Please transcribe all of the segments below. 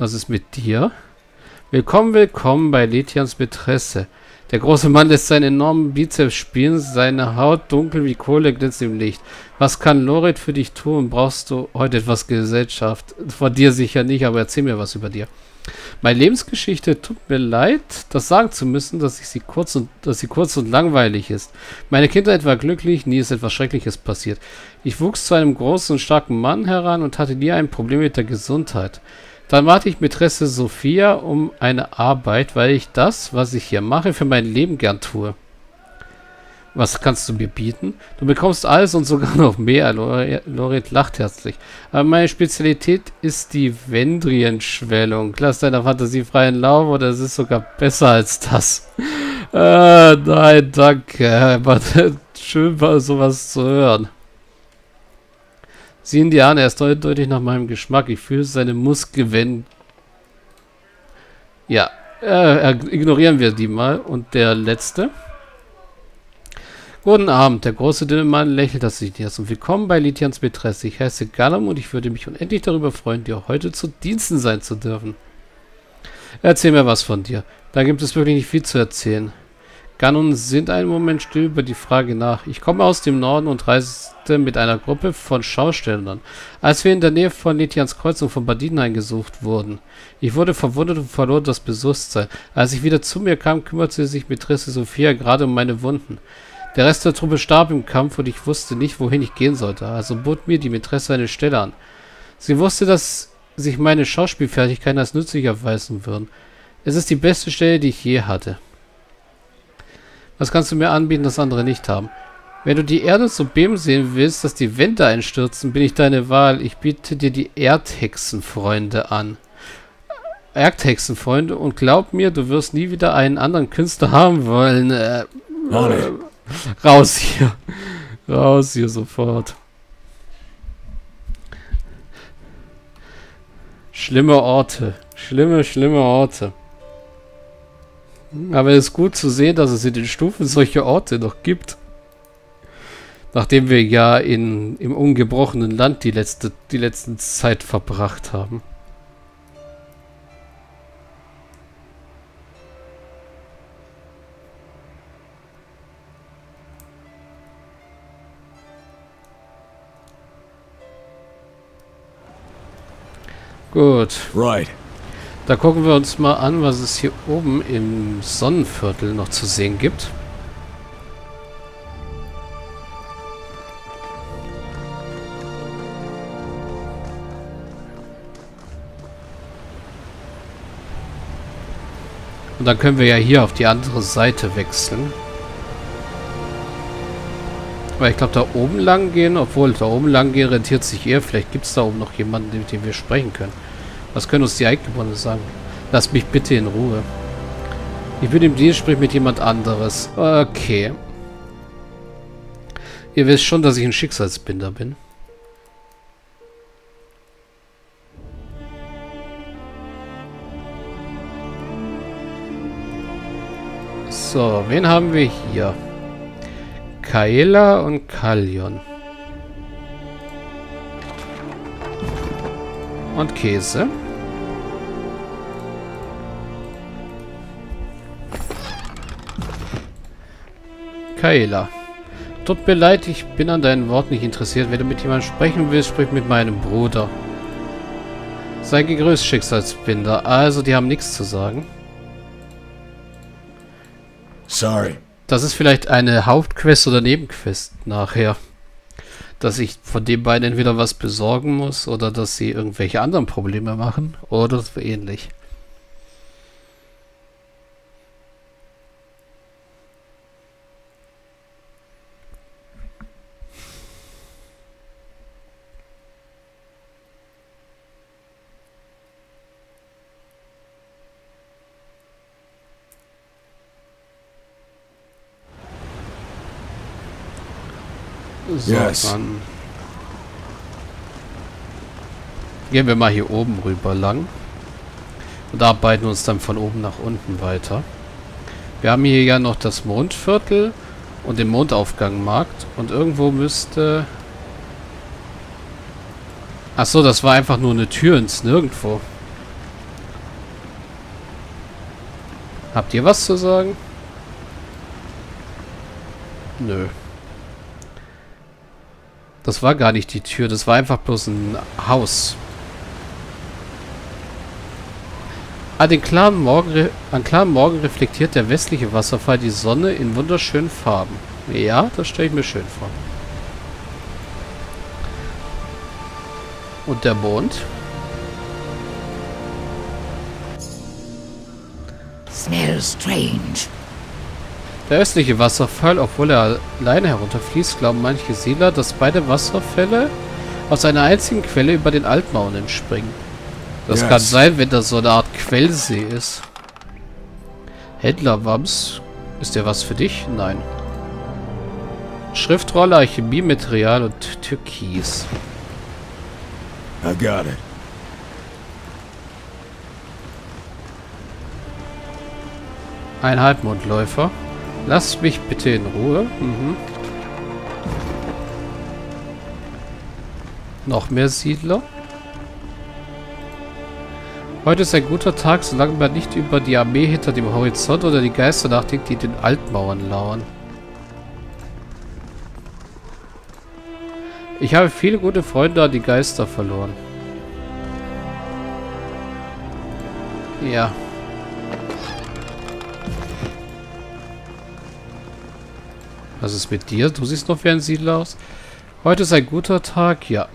Was ist mit dir? Willkommen, willkommen bei Letians Mätresse. Der große Mann lässt seinen enormen Bizeps spielen, seine Haut dunkel wie Kohle glänzt im Licht. Was kann Lorit für dich tun? Brauchst du heute etwas Gesellschaft? Von dir sicher nicht, aber erzähl mir was über dir. Meine Lebensgeschichte tut mir leid, das sagen zu müssen, dass ich sie kurz und dass sie kurz und langweilig ist. Meine Kindheit war glücklich, nie ist etwas Schreckliches passiert. Ich wuchs zu einem großen und starken Mann heran und hatte nie ein Problem mit der Gesundheit. Dann warte ich Mätresse Sophia um eine Arbeit, weil ich das, was ich hier mache, für mein Leben gern tue. Was kannst du mir bieten? Du bekommst alles und sogar noch mehr. Loret lacht herzlich. Aber meine Spezialität ist die Vendrienschwellung. Lass deiner Fantasie freien Lauf oder es ist sogar besser als das. äh, nein, danke. Schön war sowas zu hören. Sieh ihn dir an, er ist deutlich nach meinem Geschmack. Ich fühle seine Muskeln. Ja, äh, ignorieren wir die mal. Und der letzte. Guten Abend, der große dünne Mann lächelt das sich jetzt und willkommen bei Litians Betresse. Ich heiße Gallum und ich würde mich unendlich darüber freuen, dir heute zu Diensten sein zu dürfen. Erzähl mir was von dir. Da gibt es wirklich nicht viel zu erzählen. Ganon sind einen Moment still über die Frage nach. Ich komme aus dem Norden und reiste mit einer Gruppe von Schaustellern, als wir in der Nähe von Letians Kreuzung von Badinen eingesucht wurden. Ich wurde verwundet und verlor das Bewusstsein. Als ich wieder zu mir kam, kümmerte sich Mätresse Sophia gerade um meine Wunden. Der Rest der Truppe starb im Kampf und ich wusste nicht, wohin ich gehen sollte, also bot mir die Mätresse eine Stelle an. Sie wusste, dass sich meine Schauspielfertigkeiten als nützlich erweisen würden. Es ist die beste Stelle, die ich je hatte. Was kannst du mir anbieten, das andere nicht haben? Wenn du die Erde so beben sehen willst, dass die Wände einstürzen, bin ich deine Wahl. Ich biete dir die Erdhexenfreunde an. Erdhexenfreunde und glaub mir, du wirst nie wieder einen anderen Künstler haben wollen. Äh, äh, raus hier. Raus hier sofort. Schlimme Orte. Schlimme, schlimme Orte. Aber es ist gut zu sehen, dass es in den Stufen solche Orte noch gibt. Nachdem wir ja in, im ungebrochenen Land die letzte, die letzte Zeit verbracht haben. Gut. Right. Da gucken wir uns mal an, was es hier oben im Sonnenviertel noch zu sehen gibt. Und dann können wir ja hier auf die andere Seite wechseln. Weil ich glaube, da oben lang gehen, obwohl da oben lang gehen, rentiert sich eher. Vielleicht gibt es da oben noch jemanden, mit dem wir sprechen können. Was können uns die Eingeborenen sagen? Lass mich bitte in Ruhe. Ich bin im Dienst, sprich mit jemand anderes. Okay. Ihr wisst schon, dass ich ein Schicksalsbinder bin. So, wen haben wir hier? Kaela und Kalion. Und Käse. Kaela. Tut mir leid, ich bin an deinen Worten nicht interessiert. Wenn du mit jemandem sprechen willst, sprich mit meinem Bruder. Sei gegrüßt, Schicksalsbinder. Also, die haben nichts zu sagen. Sorry. Das ist vielleicht eine Hauptquest oder Nebenquest nachher dass ich von den beiden entweder was besorgen muss oder dass sie irgendwelche anderen Probleme machen oder so ähnlich. So, yes. dann gehen wir mal hier oben rüber lang und arbeiten uns dann von oben nach unten weiter. Wir haben hier ja noch das Mondviertel und den Mondaufgangmarkt und irgendwo müsste... Achso, das war einfach nur eine Tür ins Nirgendwo. Habt ihr was zu sagen? Nö. Das war gar nicht die Tür, das war einfach bloß ein Haus. An, den klaren Morgen, an klaren Morgen reflektiert der westliche Wasserfall die Sonne in wunderschönen Farben. Ja, das stelle ich mir schön vor. Und der Mond? Smells strange. Der östliche Wasserfall, obwohl er alleine herunterfließt, glauben manche Siedler, dass beide Wasserfälle aus einer einzigen Quelle über den Altmauern entspringen. Das yes. kann sein, wenn das so eine Art Quellsee ist. Händlerwams, ist der was für dich? Nein. Schriftrolle, Alchemiematerial und Türkis. I got it. Ein Halbmondläufer. Lass mich bitte in Ruhe. Mhm. Noch mehr Siedler. Heute ist ein guter Tag, solange man nicht über die Armee hinter dem Horizont oder die Geister nachdenkt, die den Altmauern lauern. Ich habe viele gute Freunde an die Geister verloren. Ja. Was ist mit dir? Du siehst noch wie ein Siedler aus. Heute ist ein guter Tag, ja.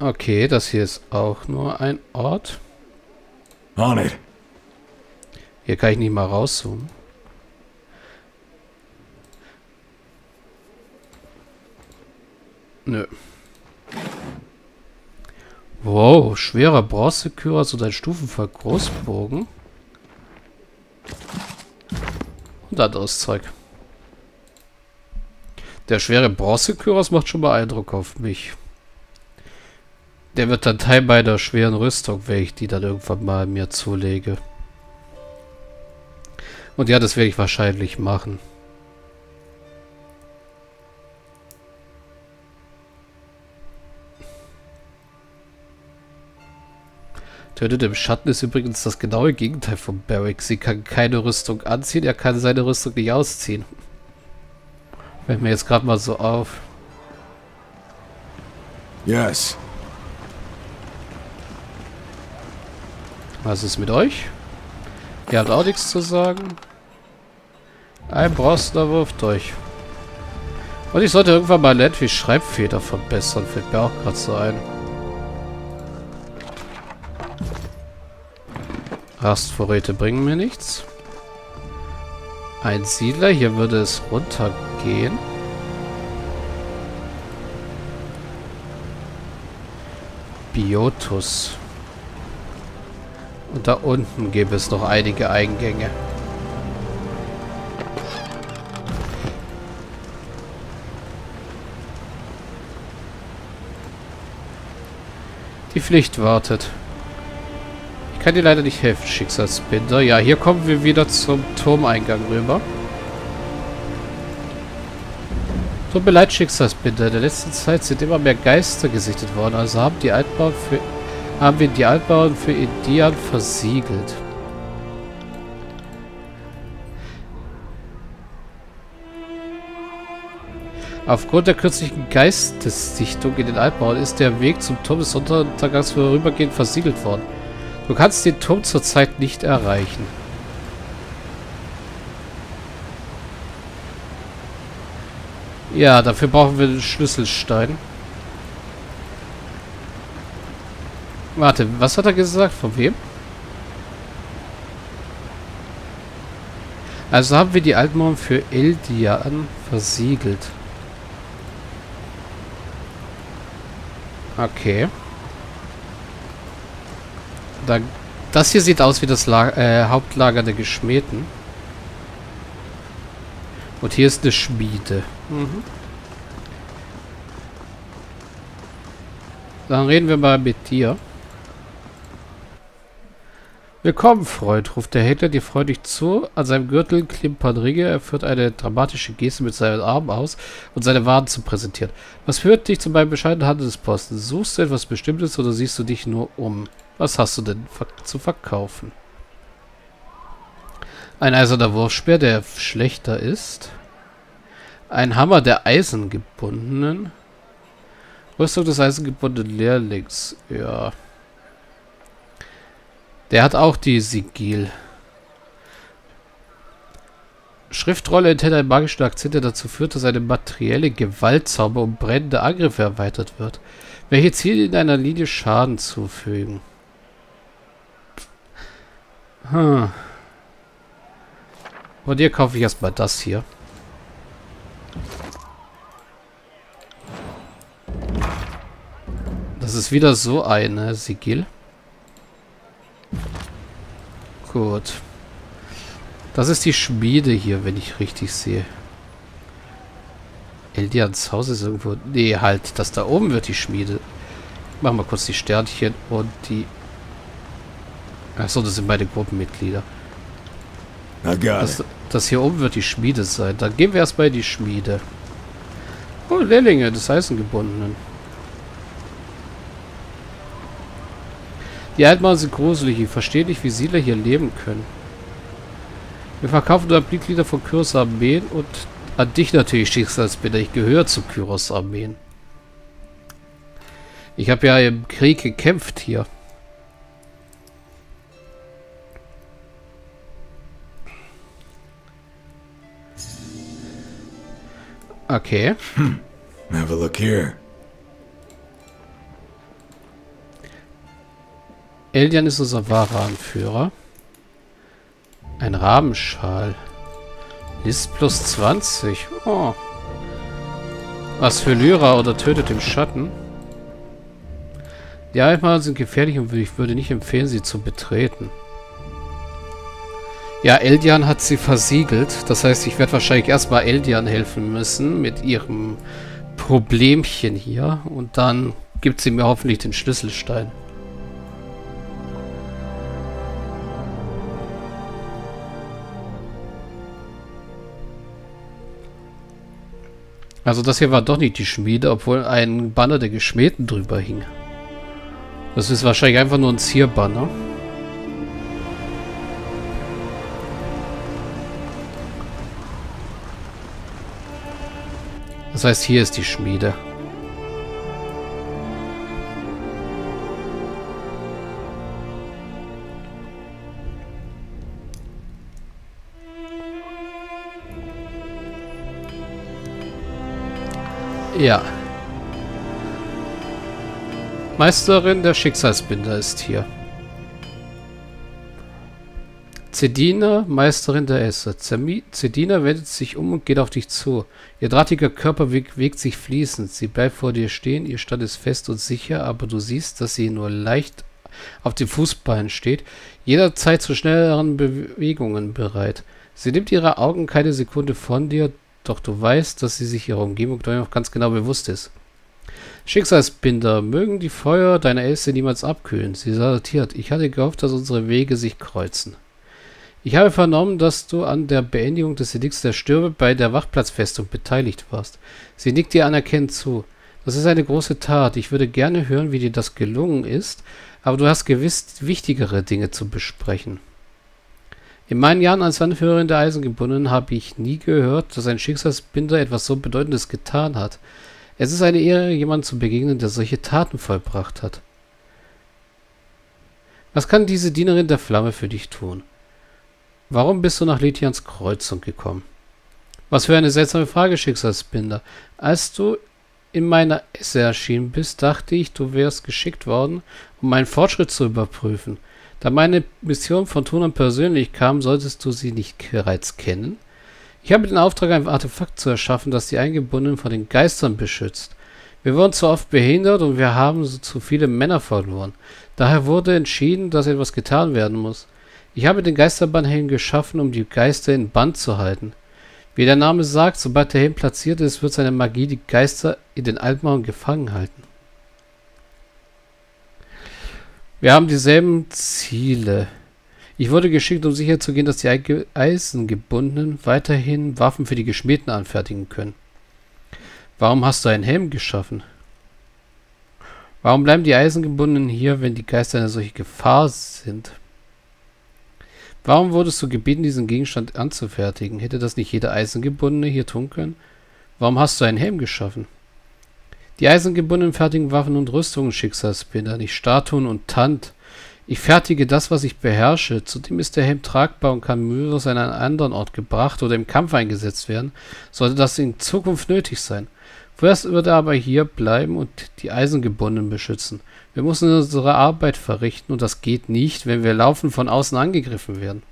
Okay, das hier ist auch nur ein Ort. On it. Hier kann ich nicht mal rauszoomen. Nö. Wow, schwerer Bronzekyros und ein Stufenvoll Großbogen. Und anderes Zeug. Der schwere Bronzekyros macht schon mal Eindruck auf mich. Der wird dann Teil meiner schweren Rüstung, wenn ich die dann irgendwann mal mir zulege. Und ja, das werde ich wahrscheinlich machen. Tötet im Schatten ist übrigens das genaue Gegenteil von Barrick. Sie kann keine Rüstung anziehen, er kann seine Rüstung nicht ausziehen. Fällt mir jetzt gerade mal so auf. Yes. Was ist mit euch? Ihr habt auch nichts zu sagen. Ein Brostner wirft euch. Und ich sollte irgendwann mal Landfish Schreibfeder verbessern. Fällt mir auch gerade so ein. Rastvorräte bringen mir nichts. Ein Siedler. Hier würde es runtergehen. Biotus. Und da unten gäbe es noch einige Eingänge. Die Pflicht wartet. Kann dir leider nicht helfen, Schicksalsbinder. Ja, hier kommen wir wieder zum Turmeingang rüber. Tut mir leid, Schicksalsbinder. In der letzten Zeit sind immer mehr Geister gesichtet worden. Also haben die Altbauern für haben wir die Altbauern für Indian versiegelt. Aufgrund der kürzlichen Geistessichtung in den Altbauern ist der Weg zum Turm des Sonntags vorübergehend versiegelt worden. Du kannst den Turm zurzeit nicht erreichen. Ja, dafür brauchen wir den Schlüsselstein. Warte, was hat er gesagt? Von wem? Also haben wir die Altmauern für Eldian versiegelt. Okay. Da, das hier sieht aus wie das La äh, Hauptlager der Geschmähten. Und hier ist eine Schmiede. Mhm. Dann reden wir mal mit dir. Willkommen, Freund, ruft der Händler dir freundlich zu. An seinem Gürtel klimpern Ringe. Er führt eine dramatische Geste mit seinen Armen aus, und seine Waren zu präsentieren. Was führt dich zu meinem bescheidenen Handelsposten? Suchst du etwas Bestimmtes oder siehst du dich nur um? Was hast du denn zu verkaufen? Ein eiserner Wurfspeer, der schlechter ist. Ein Hammer der Eisengebundenen. Rüstung des eisengebundenen Lehrlings. Ja. Der hat auch die Sigil. Schriftrolle enthält einen magischen Akzent, der dazu führt, dass eine materielle Gewaltzauber um brennende Angriffe erweitert wird, welche Ziele in einer Linie Schaden zufügen. Hm. Und hier kaufe ich erstmal das hier. Das ist wieder so eine Sigil. Gut. Das ist die Schmiede hier, wenn ich richtig sehe. Eldians Haus ist irgendwo... Nee, halt. Das da oben wird die Schmiede. Machen wir kurz die Sternchen und die... Achso, das sind meine Gruppenmitglieder. Das, das, hier oben wird die Schmiede sein. Dann gehen wir erstmal in die Schmiede. Oh, Lehrlinge des Eisengebundenen. Die Altmauern sind gruselig. Ich verstehe nicht, wie Siedler hier leben können. Wir verkaufen dort Mitglieder von Kyros Armeen und an dich natürlich, Schicksalsbilder. Ich gehöre zu Kyros Armeen. Ich habe ja im Krieg gekämpft hier. Okay. Hm. Have a look here. Eldian ist unser wahrer Anführer. Ein Rabenschal. List plus 20. Oh. Was für Lyra oder tötet im Schatten. Die Altmalen sind gefährlich und ich würde nicht empfehlen, sie zu betreten. Ja, Eldian hat sie versiegelt. Das heißt, ich werde wahrscheinlich erstmal Eldian helfen müssen mit ihrem Problemchen hier. Und dann gibt sie mir hoffentlich den Schlüsselstein. Also das hier war doch nicht die Schmiede, obwohl ein Banner der Geschmähten drüber hing. Das ist wahrscheinlich einfach nur ein Zierbanner. Das heißt, hier ist die Schmiede. Ja. Meisterin der Schicksalsbinder ist hier. Zedina, Meisterin der Esse. Zedina wendet sich um und geht auf dich zu. Ihr drahtiger Körper bewegt sich fließend. Sie bleibt vor dir stehen, ihr Stand ist fest und sicher, aber du siehst, dass sie nur leicht auf dem Fußbein steht, jederzeit zu schnelleren Bewegungen bereit. Sie nimmt ihre Augen keine Sekunde von dir, doch du weißt, dass sie sich ihrer Umgebung noch ganz genau bewusst ist. Schicksalsbinder, mögen die Feuer deiner Älste niemals abkühlen. Sie salutiert. Ich hatte gehofft, dass unsere Wege sich kreuzen. Ich habe vernommen, dass du an der Beendigung des Edikts der Stürme bei der Wachplatzfestung beteiligt warst. Sie nickt dir anerkennend zu. Das ist eine große Tat. Ich würde gerne hören, wie dir das gelungen ist, aber du hast gewiss wichtigere Dinge zu besprechen. In meinen Jahren als Anführerin der Eisengebundenen habe ich nie gehört, dass ein Schicksalsbinder etwas so Bedeutendes getan hat. Es ist eine Ehre, jemandem zu begegnen, der solche Taten vollbracht hat. Was kann diese Dienerin der Flamme für dich tun? Warum bist du nach Lithians Kreuzung gekommen? Was für eine seltsame Frage, Schicksalsbinder. Als du in meiner Esse erschienen bist, dachte ich, du wärst geschickt worden, um meinen Fortschritt zu überprüfen. Da meine Mission von Tunan persönlich kam, solltest du sie nicht bereits kennen. Ich habe den Auftrag, ein Artefakt zu erschaffen, das die Eingebundenen vor den Geistern beschützt. Wir wurden zu oft behindert und wir haben zu viele Männer verloren. Daher wurde entschieden, dass etwas getan werden muss. Ich habe den Geisterbannhelm geschaffen, um die Geister in Band zu halten. Wie der Name sagt, sobald der Helm platziert ist, wird seine Magie die Geister in den Altmauern gefangen halten. Wir haben dieselben Ziele. Ich wurde geschickt, um sicherzugehen, dass die Eisengebundenen weiterhin Waffen für die Geschmiedeten anfertigen können. Warum hast du einen Helm geschaffen? Warum bleiben die Eisengebundenen hier, wenn die Geister eine solche Gefahr sind? Warum wurdest du gebeten, diesen Gegenstand anzufertigen? Hätte das nicht jeder Eisengebundene hier tun können? Warum hast du einen Helm geschaffen? Die Eisengebundenen fertigen Waffen und Rüstungen, Schicksalsbilder, nicht Statuen und Tant. Ich fertige das, was ich beherrsche. Zudem ist der Helm tragbar und kann mühelos an einen anderen Ort gebracht oder im Kampf eingesetzt werden, sollte das in Zukunft nötig sein. Vorerst wird er aber hier bleiben und die Eisengebundenen beschützen. Wir müssen unsere Arbeit verrichten und das geht nicht, wenn wir laufend von außen angegriffen werden.